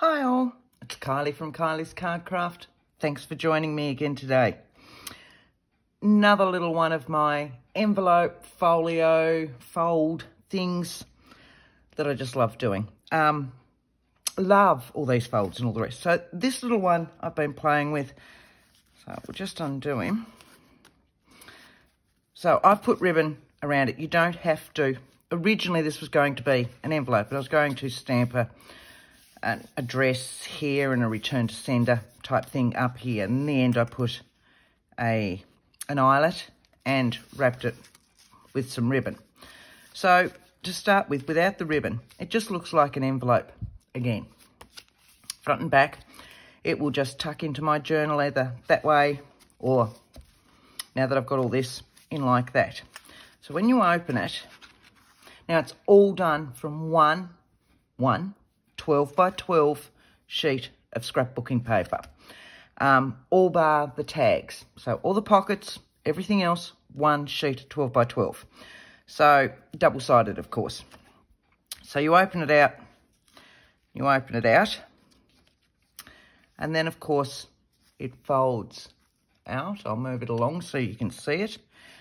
Hi all, it's Kylie from Kylie's Card Craft. Thanks for joining me again today. Another little one of my envelope, folio, fold things that I just love doing. Um, love all these folds and all the rest. So this little one I've been playing with. So we'll just undo him. So I've put ribbon around it. You don't have to. Originally this was going to be an envelope, but I was going to stamp a an address here and a return to sender type thing up here. In the end, I put a an eyelet and wrapped it with some ribbon. So to start with, without the ribbon, it just looks like an envelope again. Front and back, it will just tuck into my journal either that way or now that I've got all this in like that. So when you open it, now it's all done from one, one 12 by 12 sheet of scrapbooking paper. Um, all bar the tags. So all the pockets, everything else, one sheet 12 by 12. So double-sided, of course. So you open it out, you open it out, and then, of course, it folds out. I'll move it along so you can see it.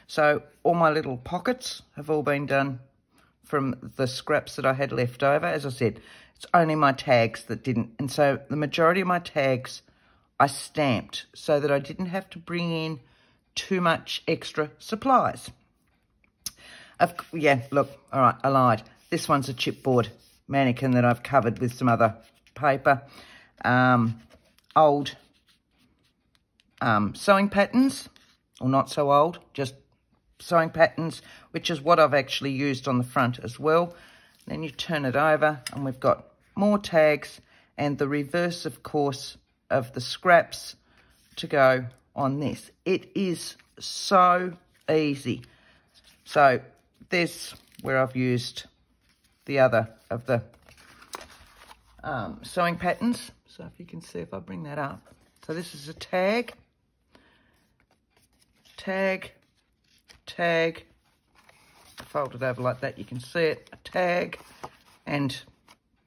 So all my little pockets have all been done from the scraps that I had left over. As I said, it's only my tags that didn't. And so the majority of my tags I stamped so that I didn't have to bring in too much extra supplies. Of, yeah, look, all right, I lied. This one's a chipboard mannequin that I've covered with some other paper. Um, old um, sewing patterns, or not so old, just sewing patterns, which is what I've actually used on the front as well. Then you turn it over and we've got more tags, and the reverse, of course, of the scraps to go on this. It is so easy. So this, where I've used the other of the um, sewing patterns. So if you can see, if I bring that up. So this is a tag, tag, tag, fold it over like that, you can see it, a tag, and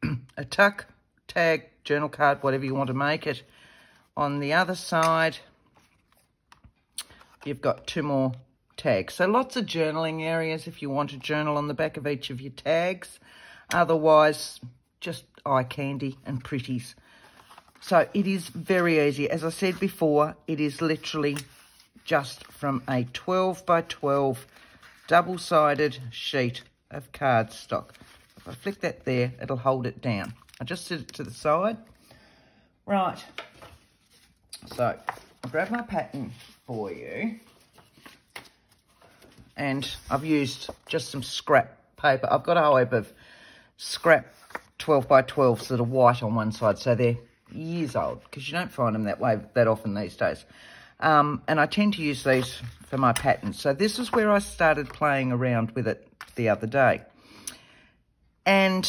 a tuck, tag, journal card, whatever you want to make it. On the other side, you've got two more tags. So lots of journaling areas if you want to journal on the back of each of your tags. Otherwise, just eye candy and pretties. So it is very easy. As I said before, it is literally just from a 12 by 12 double-sided sheet of cardstock. If I flick that there, it'll hold it down. I just set it to the side. Right. So, I'll grab my pattern for you. And I've used just some scrap paper. I've got a whole heap of scrap 12 by 12s that are white on one side. So they're years old because you don't find them that way that often these days. Um, and I tend to use these for my pattern. So this is where I started playing around with it the other day. And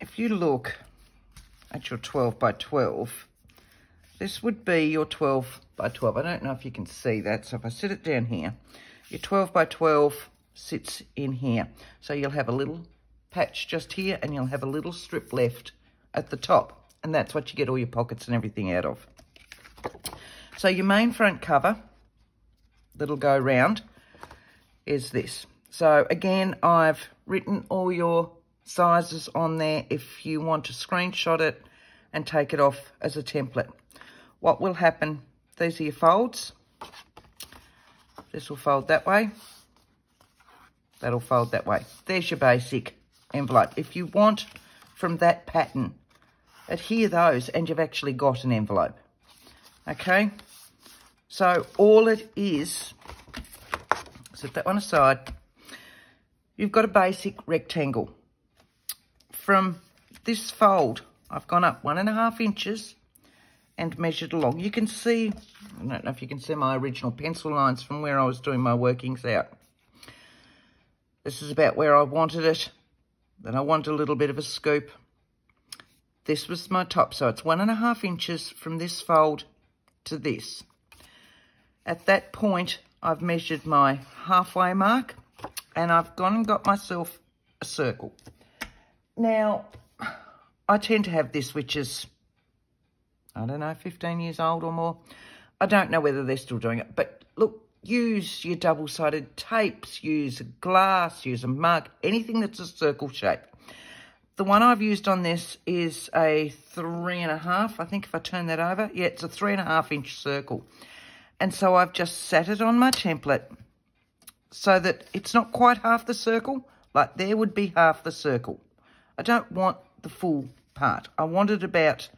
if you look at your 12 by 12, this would be your 12 by 12. I don't know if you can see that. So if I sit it down here, your 12 by 12 sits in here. So you'll have a little patch just here and you'll have a little strip left at the top. And that's what you get all your pockets and everything out of. So your main front cover that'll go round is this. So again, I've written all your sizes on there if you want to screenshot it and take it off as a template. What will happen, these are your folds. This will fold that way. That'll fold that way. There's your basic envelope. If you want from that pattern, adhere those and you've actually got an envelope. Okay? So all it is, set that one aside, you've got a basic rectangle from this fold, I've gone up one and a half inches and measured along. You can see, I don't know if you can see my original pencil lines from where I was doing my workings out. This is about where I wanted it. Then I want a little bit of a scoop. This was my top, so it's one and a half inches from this fold to this. At that point, I've measured my halfway mark and I've gone and got myself a circle. Now, I tend to have this, which is I don't know, 15 years old or more. I don't know whether they're still doing it, but look, use your double-sided tapes, use a glass, use a mug, anything that's a circle shape. The one I've used on this is a three and a half. I think if I turn that over, yeah, it's a three and a half inch circle. And so I've just sat it on my template so that it's not quite half the circle. Like there would be half the circle. I don't want the full part. I want it about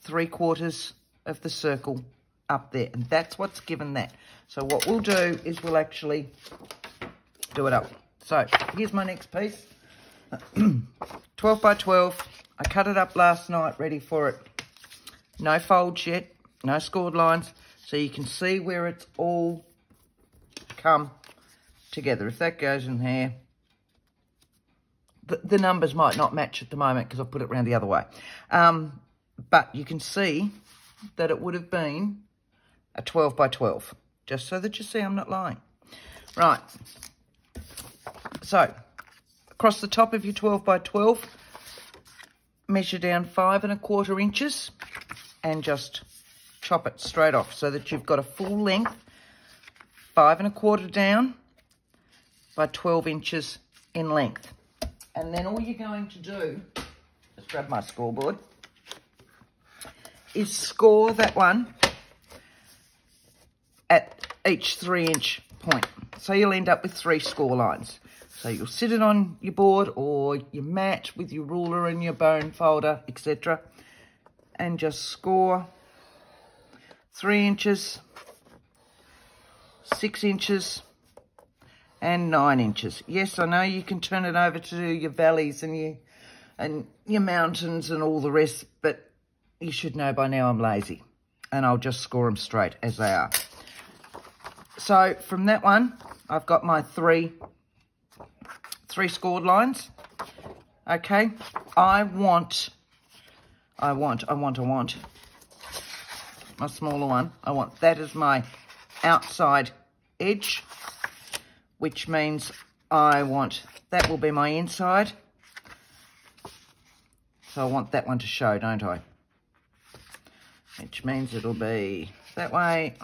three quarters of the circle up there. And that's what's given that. So what we'll do is we'll actually do it up. So here's my next piece. 12 by 12. I cut it up last night, ready for it. No folds yet, no scored lines. So you can see where it's all come together. If that goes in there, the, the numbers might not match at the moment because I've put it around the other way. Um, but you can see that it would have been a 12 by 12, just so that you see I'm not lying. Right, so across the top of your 12 by 12, measure down five and a quarter inches and just chop it straight off so that you've got a full length, five and a quarter down by 12 inches in length. And then all you're going to do, just grab my scoreboard, is score that one at each three inch point. So you'll end up with three score lines. So you'll sit it on your board or your mat with your ruler and your bone folder, etc. And just score three inches, six inches, and nine inches. Yes, I know you can turn it over to your valleys and your, and your mountains and all the rest, but you should know by now I'm lazy and I'll just score them straight as they are. So from that one, I've got my three, three scored lines. Okay, I want, I want, I want, I want, my smaller one. I want that as my outside edge, which means I want, that will be my inside. So I want that one to show, don't I? Which means it'll be that way,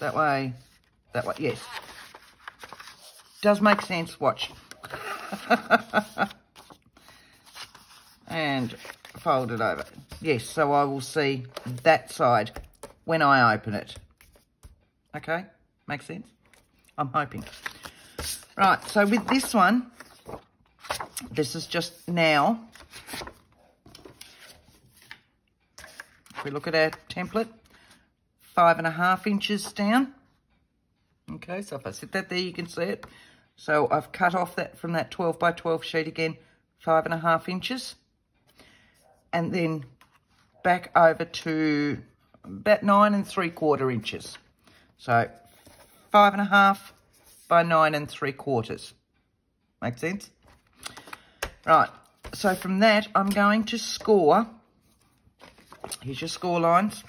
that way, that way. Yes. Does make sense. Watch. and fold it over. Yes, so I will see that side when I open it. Okay, makes sense? I'm hoping. Right, so with this one, this is just now. If we look at our template, five and a half inches down. Okay, so if I sit that there, you can see it. So I've cut off that from that 12 by 12 sheet again, five and a half inches. And then back over to about nine and three quarter inches. So five and a half by nine and three quarters. Make sense? Right, so from that, I'm going to score. Here's your score lines.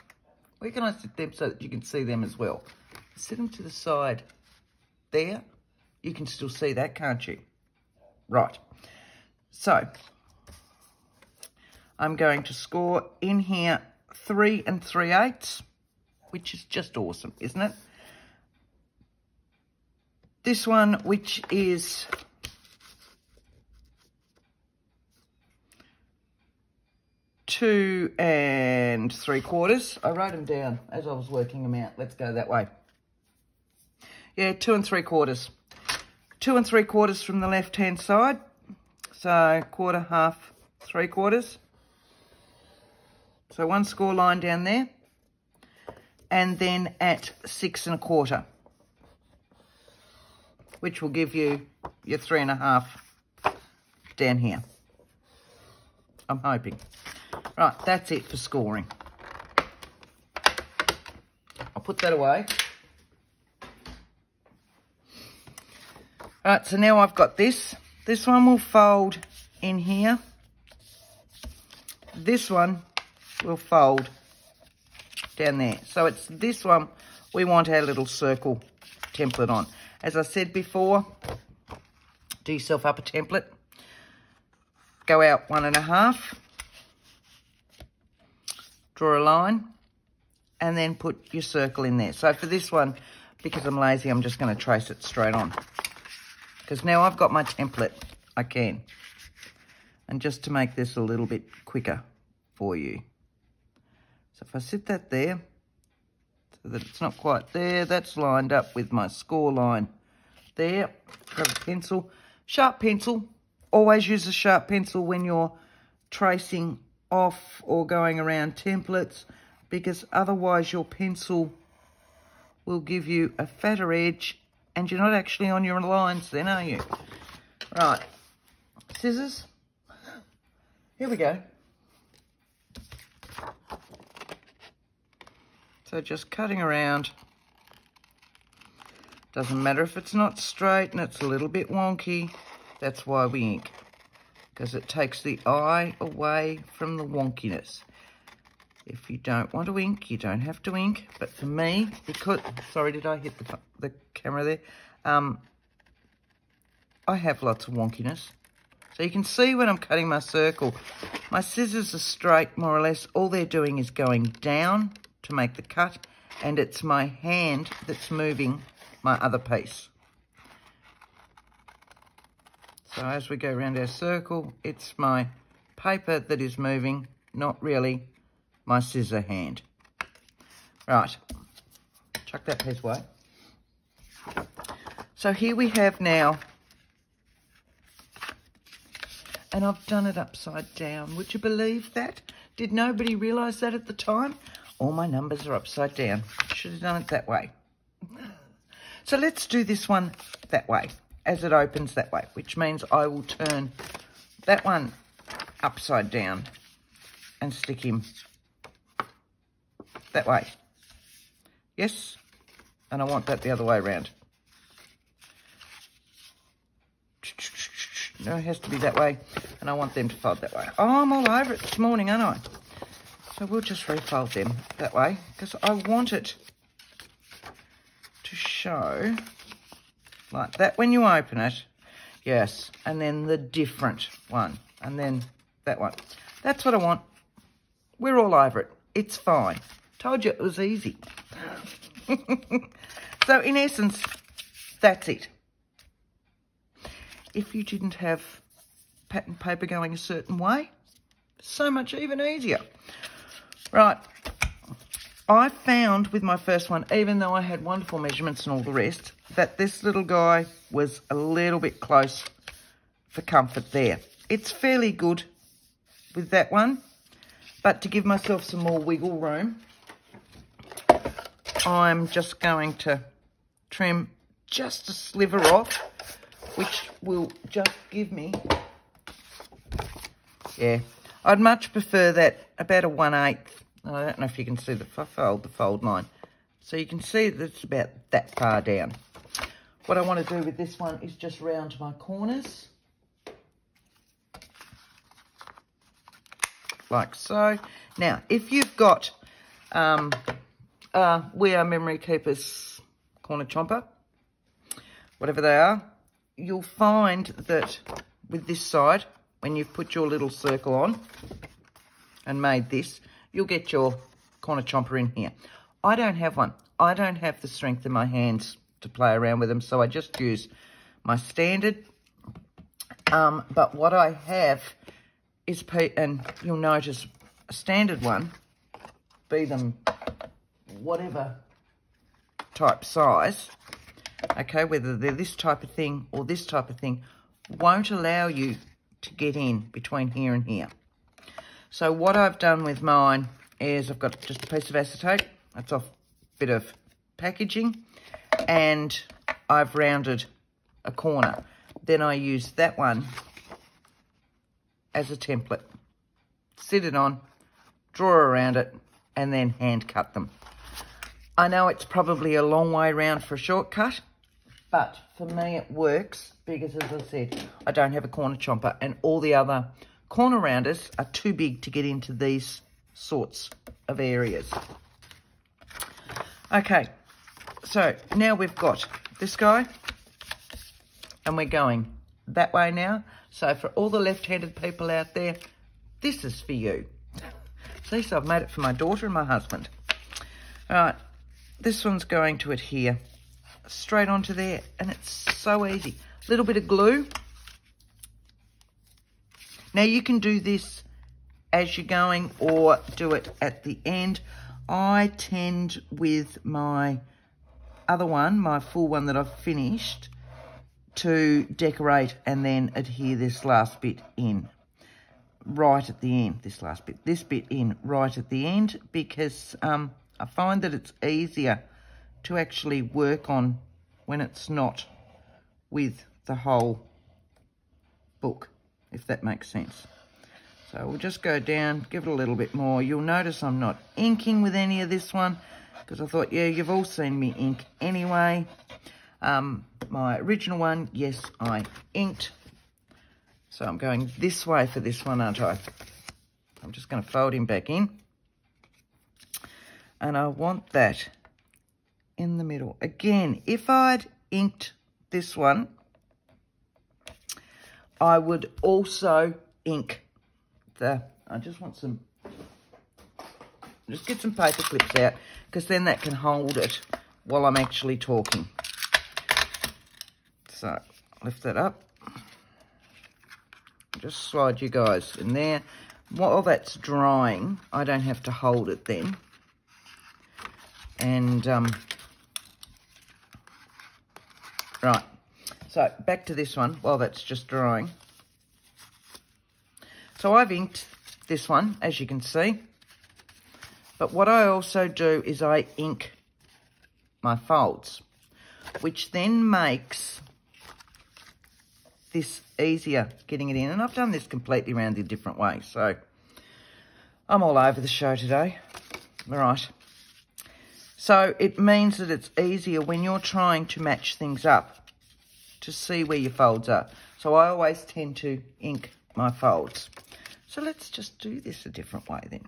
Where can I sit them so that you can see them as well? Sit them to the side there. You can still see that, can't you? Right. So, I'm going to score in here three and three eighths, which is just awesome, isn't it? This one, which is two and three quarters. I wrote them down as I was working them out. Let's go that way. Yeah, two and three quarters. Two and three quarters from the left-hand side. So quarter, half, three quarters. So one score line down there. And then at six and a quarter. Which will give you your three and a half down here. I'm hoping. Right, that's it for scoring. I'll put that away. Right, so now I've got this. This one will fold in here. This one will fold down there. So it's this one we want our little circle template on. As I said before, do yourself up a template. Go out one and a half. Draw a line. and then put your circle in there. So for this one, because I'm lazy, I'm just going to trace it straight on. Because now I've got my template, I can. And just to make this a little bit quicker for you. So if I sit that there, so that it's not quite there, that's lined up with my score line there. Grab a pencil. Sharp pencil. Always use a sharp pencil when you're tracing off or going around templates because otherwise your pencil will give you a fatter edge and you're not actually on your lines then, are you? Right, scissors. Here we go. So just cutting around. Doesn't matter if it's not straight and it's a little bit wonky. That's why we ink. Because it takes the eye away from the wonkiness. If you don't want to ink, you don't have to ink. But for me, because... Sorry, did I hit the, the camera there? Um, I have lots of wonkiness. So you can see when I'm cutting my circle, my scissors are straight, more or less. All they're doing is going down to make the cut, and it's my hand that's moving my other piece. So as we go around our circle, it's my paper that is moving, not really my scissor hand. Right, chuck that piece away. So here we have now, and I've done it upside down. Would you believe that? Did nobody realise that at the time? All my numbers are upside down. Should have done it that way. So let's do this one that way, as it opens that way, which means I will turn that one upside down and stick him that way. Yes? And I want that the other way around. No, it has to be that way. And I want them to fold that way. Oh, I'm all over it this morning, aren't I? So we'll just refold them that way. Because I want it to show like that when you open it. Yes. And then the different one. And then that one. That's what I want. We're all over it. It's fine. Told you it was easy. so in essence, that's it. If you didn't have pattern paper going a certain way, so much even easier. Right, I found with my first one, even though I had wonderful measurements and all the rest, that this little guy was a little bit close for comfort there. It's fairly good with that one, but to give myself some more wiggle room, I'm just going to trim just a sliver off, which will just give me, yeah, I'd much prefer that about a 1 8 I don't know if you can see the fold, the fold line. So you can see that it's about that far down. What I want to do with this one is just round my corners. Like so. Now, if you've got um, uh, We Are Memory Keepers corner chomper, whatever they are, you'll find that with this side, when you've put your little circle on and made this, you'll get your corner chomper in here. I don't have one. I don't have the strength in my hands to play around with them, so I just use my standard. Um, but what I have is, and you'll notice a standard one, be them whatever type size, okay, whether they're this type of thing or this type of thing, won't allow you to get in between here and here. So what I've done with mine is I've got just a piece of acetate. That's off a bit of packaging. And I've rounded a corner. Then I use that one as a template. Sit it on, draw around it, and then hand cut them. I know it's probably a long way around for a shortcut, but for me it works because, as I said, I don't have a corner chomper and all the other corner rounders are too big to get into these sorts of areas. Okay, so now we've got this guy and we're going that way now. So for all the left-handed people out there, this is for you. See, so I've made it for my daughter and my husband. All right, this one's going to adhere straight onto there, and it's so easy. A little bit of glue. Now you can do this as you're going or do it at the end. I tend with my other one, my full one that I've finished, to decorate and then adhere this last bit in. Right at the end, this last bit, this bit in right at the end because um, I find that it's easier to actually work on when it's not with the whole book, if that makes sense. So we'll just go down, give it a little bit more. You'll notice I'm not inking with any of this one because I thought, yeah, you've all seen me ink anyway. Um, my original one, yes, I inked. So I'm going this way for this one, aren't I? I'm just going to fold him back in. And I want that in the middle. Again, if I'd inked this one, I would also ink the, I just want some, just get some paper clips out, because then that can hold it while I'm actually talking. So, lift that up. Just slide you guys in there. While that's drying, I don't have to hold it then. And, um, right. So, back to this one while that's just drying. So I've inked this one, as you can see. But what I also do is I ink my folds, which then makes this easier getting it in. And I've done this completely around a different way. So I'm all over the show today. All right. So it means that it's easier when you're trying to match things up to see where your folds are. So I always tend to ink my folds. So let's just do this a different way then.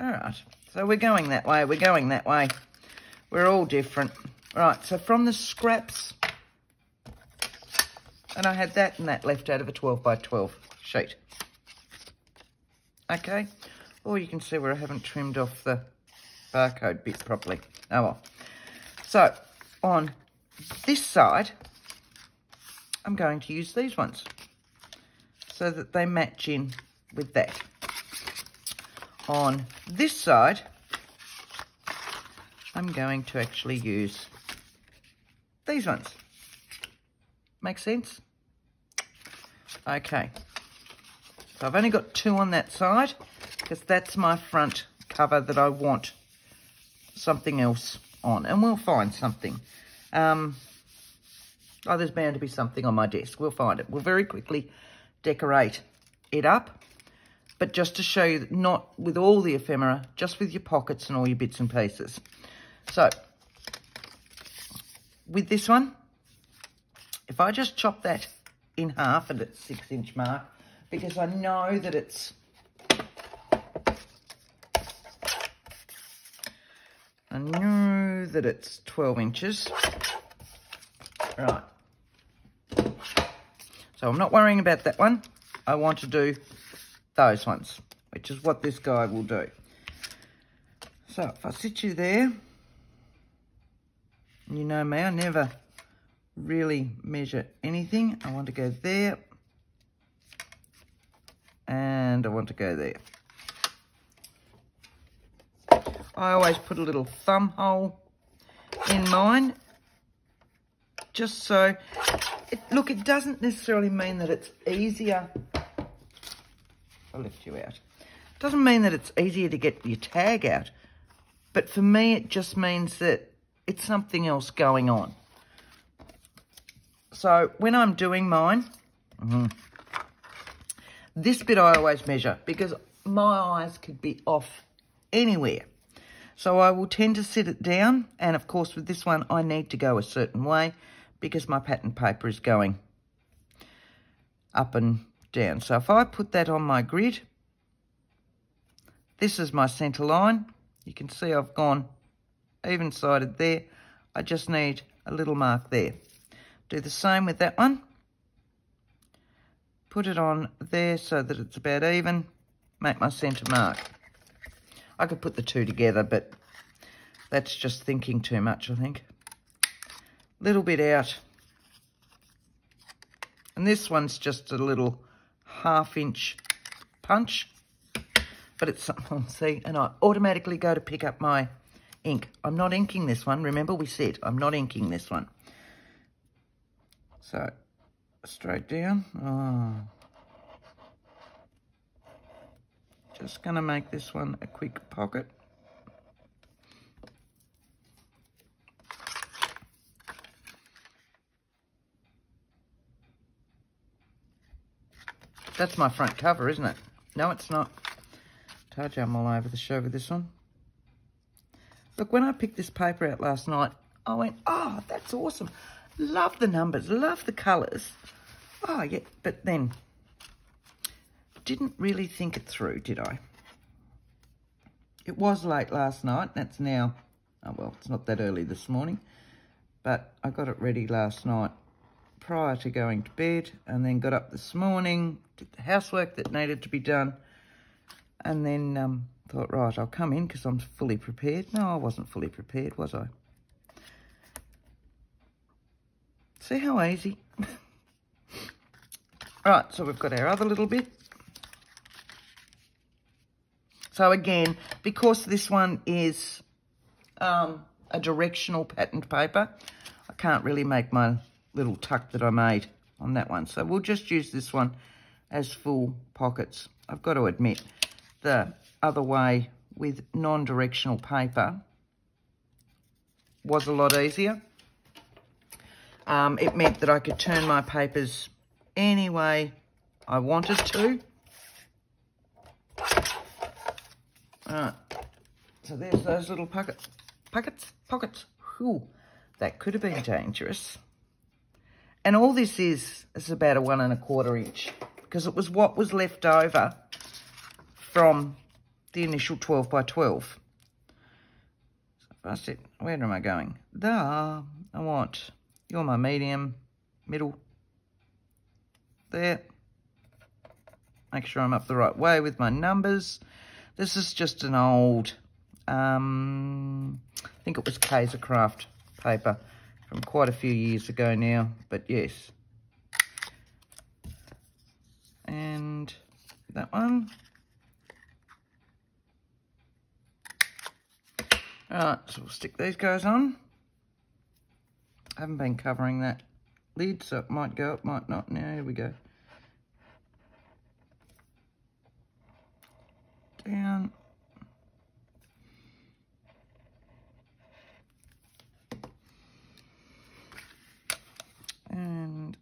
All right, so we're going that way, we're going that way. We're all different. Right, so from the scraps, and I had that and that left out of a 12 by 12 sheet. Okay, or you can see where I haven't trimmed off the barcode bit properly. Oh well. So, on this side, I'm going to use these ones so that they match in with that. On this side, I'm going to actually use these ones. Make sense? Okay. So I've only got two on that side because that's my front cover that I want something else on. And we'll find something. Um, oh, there's bound to be something on my desk. We'll find it. We'll very quickly decorate it up but just to show you that not with all the ephemera, just with your pockets and all your bits and pieces. So, with this one, if I just chop that in half at its six inch mark, because I know that it's I know that it's 12 inches. Right. So I'm not worrying about that one. I want to do those ones, which is what this guy will do. So if I sit you there, you know me, I never really measure anything. I want to go there, and I want to go there. I always put a little thumb hole in mine, just so, it, look, it doesn't necessarily mean that it's easier I'll lift you out. Doesn't mean that it's easier to get your tag out, but for me it just means that it's something else going on. So when I'm doing mine, mm -hmm, this bit I always measure because my eyes could be off anywhere. So I will tend to sit it down. And of course, with this one, I need to go a certain way because my pattern paper is going up and down. So if I put that on my grid, this is my centre line. You can see I've gone even-sided there. I just need a little mark there. Do the same with that one. Put it on there so that it's about even. Make my centre mark. I could put the two together, but That's just thinking too much, I think. Little bit out. And this one's just a little half inch punch. But it's, something, see, and I automatically go to pick up my ink. I'm not inking this one. Remember we said I'm not inking this one. So, straight down. Oh. Just going to make this one a quick pocket. That's my front cover, isn't it? No, it's not. You I'm all over the show with this one. Look, when I picked this paper out last night, I went, oh, that's awesome. Love the numbers, love the colours. Oh, yeah, but then didn't really think it through, did I? It was late last night. That's now, oh, well, it's not that early this morning. But I got it ready last night prior to going to bed and then got up this morning, did the housework that needed to be done, and then um, thought, right, I'll come in because I'm fully prepared. No, I wasn't fully prepared, was I? See how easy? right, so we've got our other little bit. So again, because this one is um, a directional patterned paper, I can't really make my little tuck that I made on that one. So we'll just use this one as full pockets. I've got to admit, the other way with non-directional paper was a lot easier. Um, it meant that I could turn my papers any way I wanted to. Alright, so there's those little pockets. Pockets? Pockets. Whew, that could have been dangerous. And all this is, is about a one and a quarter inch because it was what was left over from the initial 12 by 12. So where am I going? There, I want, you're my medium, middle, there. Make sure I'm up the right way with my numbers. This is just an old, um, I think it was Kaisercraft paper from quite a few years ago now, but yes. And that one. Alright, so we'll stick these guys on. I haven't been covering that lid, so it might go, it might not. Now, here we go. Down. and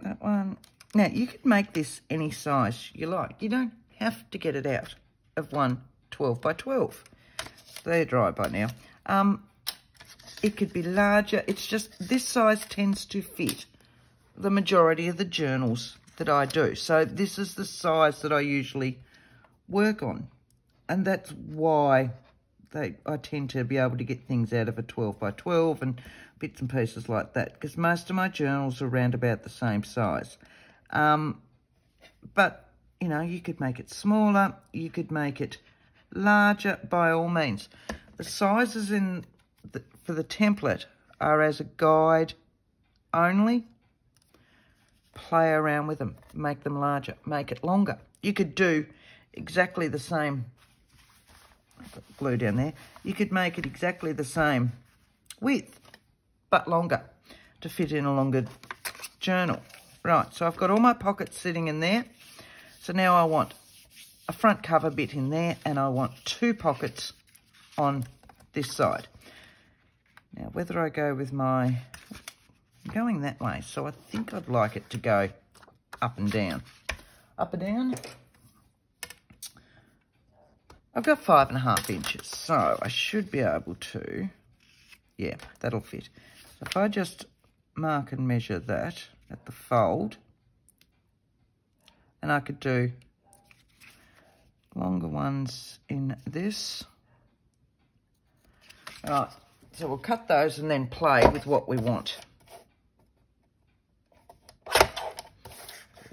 that one. Now, you could make this any size you like. You don't have to get it out of one 12 by 12. They're dry by now. Um, it could be larger. It's just this size tends to fit the majority of the journals that I do. So this is the size that I usually work on. And that's why they I tend to be able to get things out of a 12 by 12 and bits and pieces like that because most of my journals are around about the same size. Um, but, you know, you could make it smaller, you could make it larger by all means. The sizes in the, for the template are as a guide only. Play around with them, make them larger, make it longer. You could do exactly the same, glue down there, you could make it exactly the same width but longer to fit in a longer journal. Right, so I've got all my pockets sitting in there. So now I want a front cover bit in there and I want two pockets on this side. Now, whether I go with my... I'm going that way, so I think I'd like it to go up and down. Up and down. I've got five and a half inches, so I should be able to... Yeah, that'll fit. If I just mark and measure that at the fold, and I could do longer ones in this. All right, so we'll cut those and then play with what we want.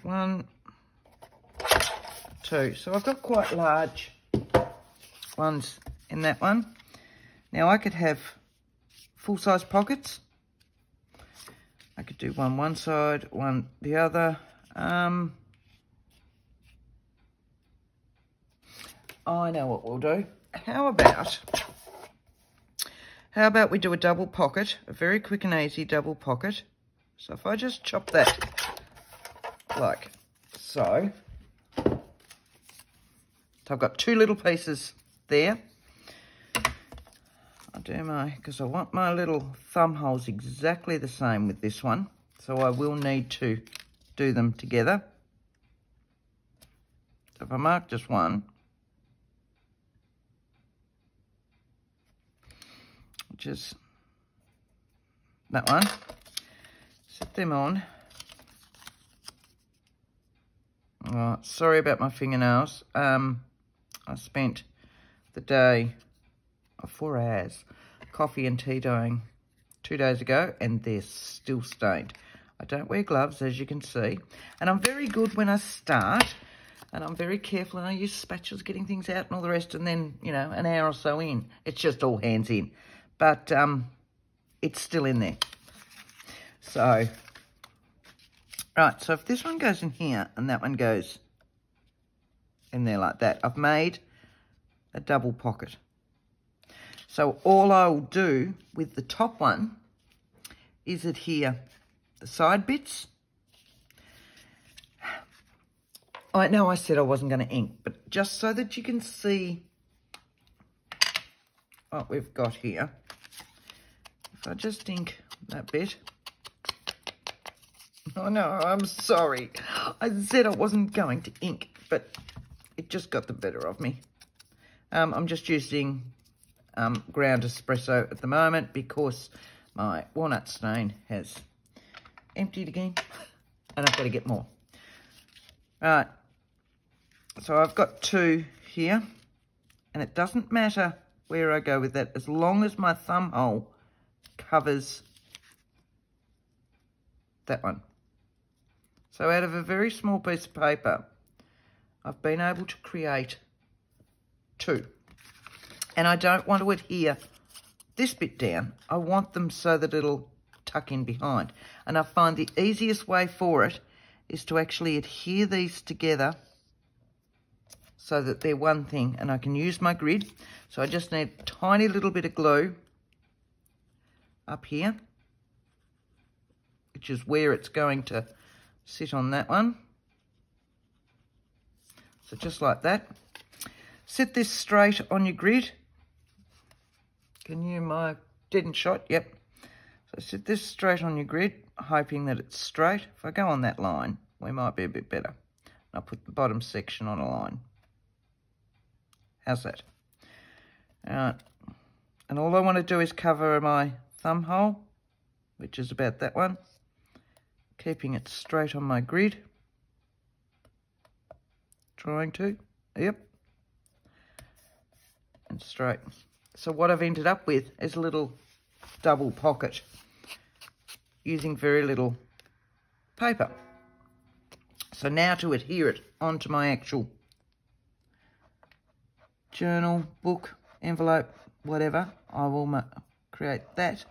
One, two. So I've got quite large ones in that one. Now I could have full-size pockets. Could do one one side, one the other. Um, I know what we'll do. How about, how about we do a double pocket, a very quick and easy double pocket. So if I just chop that like so, so I've got two little pieces there. Do my, because I want my little thumb holes exactly the same with this one. So I will need to do them together. So if I mark just one, which is that one, set them on. Oh, sorry about my fingernails. Um, I spent the day four hours coffee and tea dyeing two days ago and they're still stained. I don't wear gloves, as you can see. And I'm very good when I start. And I'm very careful and I use spatulas getting things out and all the rest. And then, you know, an hour or so in, it's just all hands in. But um, it's still in there. So, right, so if this one goes in here and that one goes in there like that, I've made a double pocket. So all I'll do with the top one is adhere the side bits. I know I said I wasn't going to ink, but just so that you can see what we've got here. If I just ink that bit. Oh no, I'm sorry. I said I wasn't going to ink, but it just got the better of me. Um, I'm just using um, ground espresso at the moment because my walnut stain has emptied again and I've got to get more. Right, so I've got two here and it doesn't matter where I go with that as long as my thumb hole covers that one. So out of a very small piece of paper, I've been able to create two. And I don't want to adhere this bit down. I want them so that it'll tuck in behind. And I find the easiest way for it is to actually adhere these together so that they're one thing and I can use my grid. So I just need a tiny little bit of glue up here, which is where it's going to sit on that one. So just like that. Sit this straight on your grid. Can you, my dead and shot? Yep. So sit this straight on your grid, hoping that it's straight. If I go on that line, we might be a bit better. I'll put the bottom section on a line. How's that? All right. And all I want to do is cover my thumb hole, which is about that one, keeping it straight on my grid. Trying to, yep, and straight. So what I've ended up with is a little double pocket using very little paper. So now to adhere it onto my actual journal, book, envelope, whatever, I will create that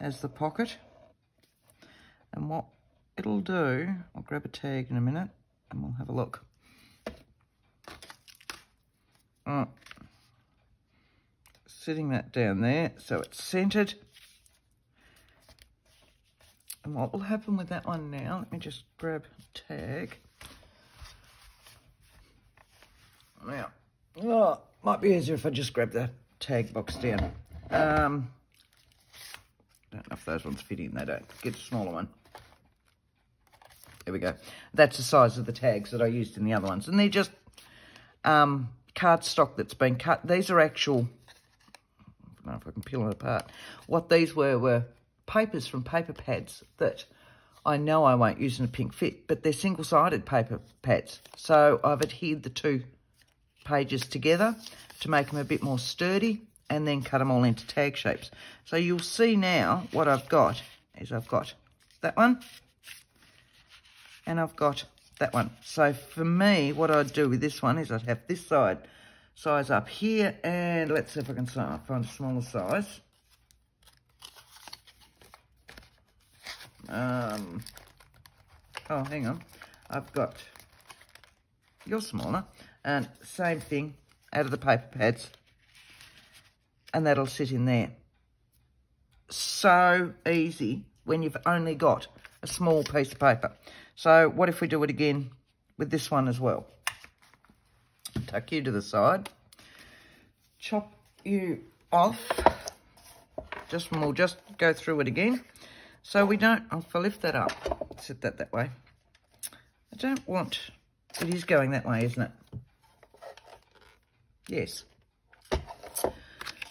as the pocket. And what it'll do, I'll grab a tag in a minute and we'll have a look. Right. Sitting that down there so it's centered. And what will happen with that one now, let me just grab tag. Now, oh, might be easier if I just grab the tag box down. Um, don't know if those ones fit in, they don't. Get a smaller one. There we go. That's the size of the tags that I used in the other ones. And they're just um, cardstock that's been cut. These are actual, don't know if I can peel it apart. What these were were papers from paper pads that I know I won't use in a pink fit, but they're single-sided paper pads. So I've adhered the two pages together to make them a bit more sturdy and then cut them all into tag shapes. So you'll see now what I've got is I've got that one and I've got that one. So for me, what I'd do with this one is I'd have this side size up here. And let's see if I can find a smaller size. Um, oh, hang on. I've got your smaller. And same thing, out of the paper pads. And that'll sit in there. So easy when you've only got a small piece of paper. So what if we do it again with this one as well? Tuck you to the side. Chop you off. Just we'll just go through it again. So we don't, I'll lift that up, set that that way. I don't want, it is going that way, isn't it? Yes.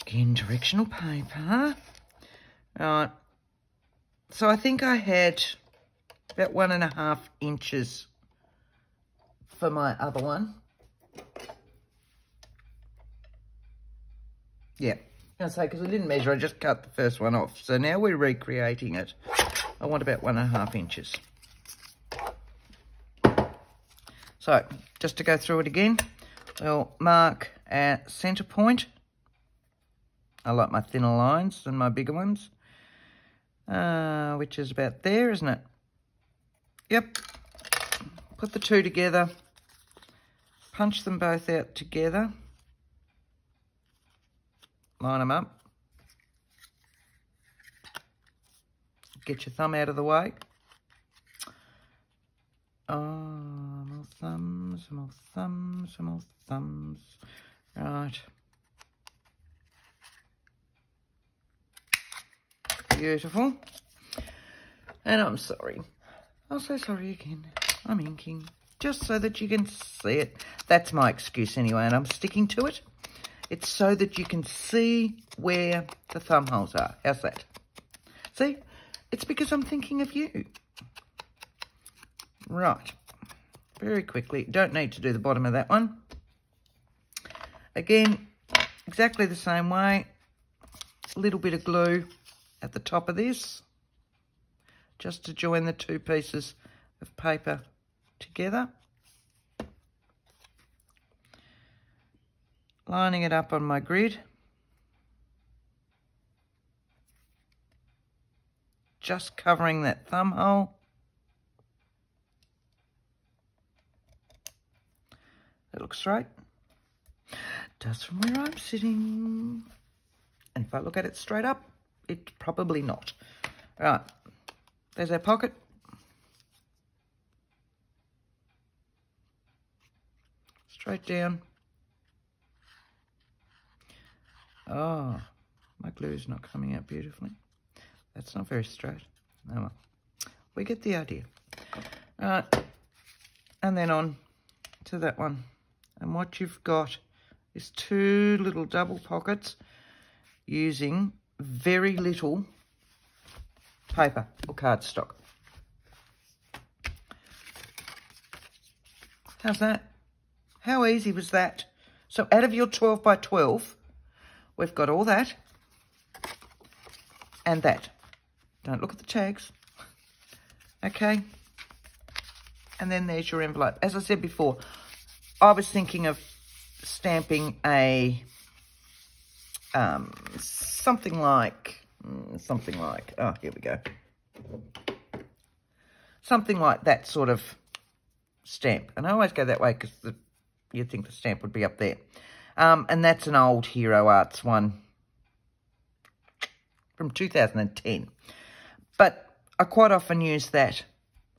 Again, directional paper. Right. So I think I had about one and a half inches for my other one. Yeah, I say, because I didn't measure, I just cut the first one off. So now we're recreating it. I want about one and a half inches. So, just to go through it again, we'll mark our centre point. I like my thinner lines than my bigger ones. Uh, which is about there, isn't it? Yep. Put the two together. Punch them both out together line them up. Get your thumb out of the way. Oh, more thumbs, more thumbs, more thumbs. Right. Beautiful. And I'm sorry. I'm so sorry again. I'm inking. Just so that you can see it. That's my excuse anyway, and I'm sticking to it. It's so that you can see where the thumb holes are. How's that? See? It's because I'm thinking of you. Right. Very quickly. Don't need to do the bottom of that one. Again, exactly the same way. A little bit of glue at the top of this. Just to join the two pieces of paper together. Lining it up on my grid. Just covering that thumb hole. That looks right. Does from where I'm sitting. And if I look at it straight up, it's probably not. Right, there's our pocket. Straight down. Oh, my glue is not coming out beautifully. That's not very straight. Oh well. We get the idea. Right, and then on to that one. And what you've got is two little double pockets using very little paper or cardstock. How's that? How easy was that? So out of your 12 by 12, We've got all that and that. Don't look at the tags. Okay. And then there's your envelope. As I said before, I was thinking of stamping a um, something like, mm, something like, oh, here we go. Something like that sort of stamp. And I always go that way because you'd think the stamp would be up there. Um, and that's an old Hero Arts one from 2010. But I quite often use that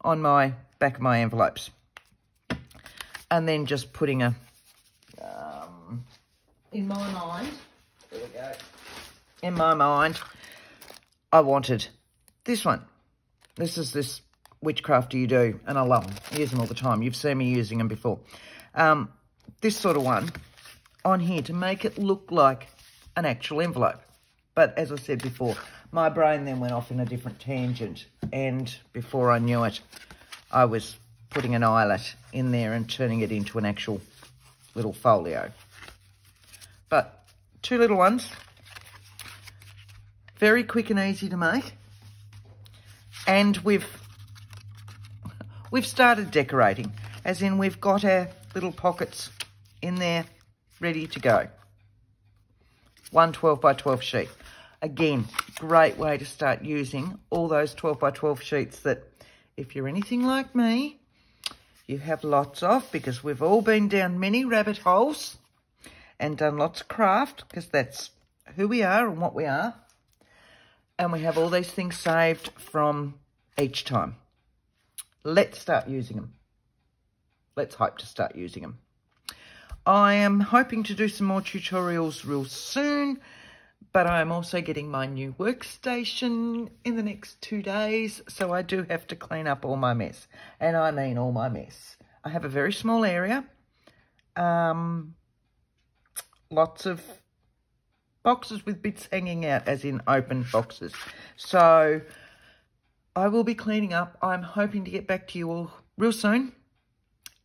on my back of my envelopes. And then just putting a, um, in my mind, there we go, in my mind, I wanted this one. This is this Witchcraft You Do, and I love them. I use them all the time. You've seen me using them before. Um, this sort of one on here to make it look like an actual envelope. But as I said before, my brain then went off in a different tangent. And before I knew it, I was putting an eyelet in there and turning it into an actual little folio. But two little ones. Very quick and easy to make. And we've we've started decorating. As in we've got our little pockets in there ready to go. One 12 by 12 sheet. Again, great way to start using all those 12 by 12 sheets that if you're anything like me, you have lots of because we've all been down many rabbit holes and done lots of craft because that's who we are and what we are. And we have all these things saved from each time. Let's start using them. Let's hope to start using them. I am hoping to do some more tutorials real soon, but I'm also getting my new workstation in the next two days, so I do have to clean up all my mess. And I mean all my mess. I have a very small area, um, lots of boxes with bits hanging out, as in open boxes. So I will be cleaning up. I'm hoping to get back to you all real soon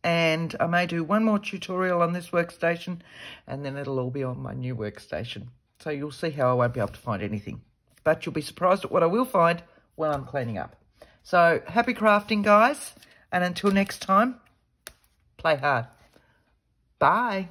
and I may do one more tutorial on this workstation and then it'll all be on my new workstation. So you'll see how I won't be able to find anything. But you'll be surprised at what I will find when I'm cleaning up. So happy crafting, guys. And until next time, play hard. Bye.